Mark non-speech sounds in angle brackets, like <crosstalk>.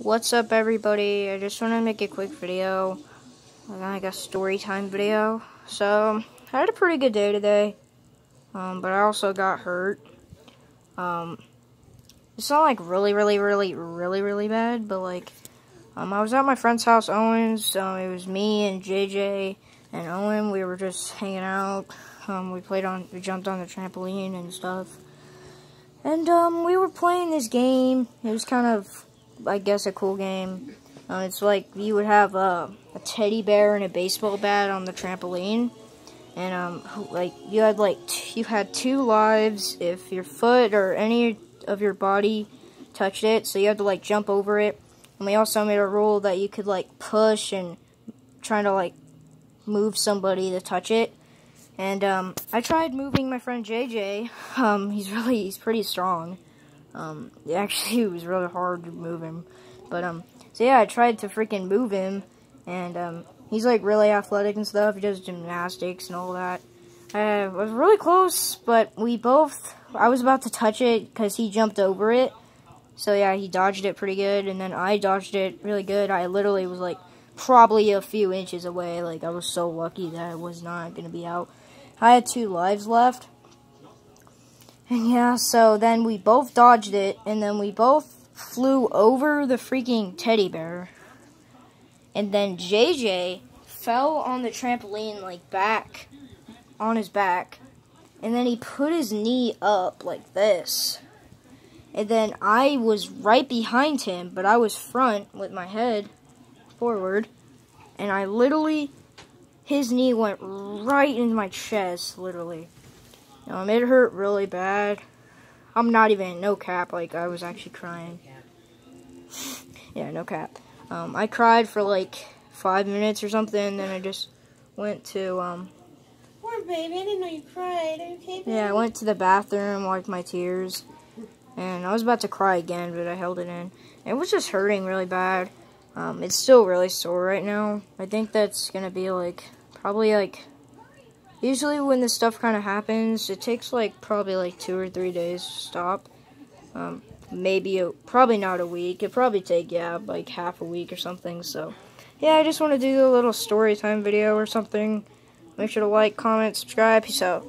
What's up everybody? I just want to make a quick video, like a story time video. So, I had a pretty good day today, um, but I also got hurt. Um, it's not like really, really, really, really, really bad, but like, um, I was at my friend's house, Owen's, um, it was me and JJ and Owen, we were just hanging out, um, we played on, we jumped on the trampoline and stuff. And, um, we were playing this game, it was kind of I guess, a cool game. Uh, it's like you would have a, a teddy bear and a baseball bat on the trampoline, and um, like you had like you had two lives if your foot or any of your body touched it, so you had to like jump over it. And we also made a rule that you could like push and trying to like move somebody to touch it. And um, I tried moving my friend JJ. <laughs> Um, he's really he's pretty strong. Um, actually, it <laughs> was really hard to move him. But, um, so yeah, I tried to freaking move him, and, um, he's, like, really athletic and stuff. He does gymnastics and all that. I was really close, but we both, I was about to touch it because he jumped over it. So, yeah, he dodged it pretty good, and then I dodged it really good. I literally was, like, probably a few inches away. Like, I was so lucky that I was not going to be out. I had two lives left. And yeah, so then we both dodged it, and then we both flew over the freaking teddy bear. And then JJ fell on the trampoline, like, back, on his back. And then he put his knee up like this. And then I was right behind him, but I was front with my head forward. And I literally, his knee went right into my chest, literally. Um, it hurt really bad. I'm not even, no cap, like, I was actually crying. yeah, no cap. Um, I cried for, like, five minutes or something, then I just went to, um... Poor baby, I didn't know you cried. Are you okay, baby? Yeah, I went to the bathroom, wiped my tears, and I was about to cry again, but I held it in. It was just hurting really bad. Um, it's still really sore right now. I think that's gonna be, like, probably, like, Usually when this stuff kind of happens, it takes like probably like two or three days to stop. Um, maybe, a, probably not a week. It probably take, yeah, like half a week or something. So, yeah, I just want to do a little story time video or something. Make sure to like, comment, subscribe. Peace out.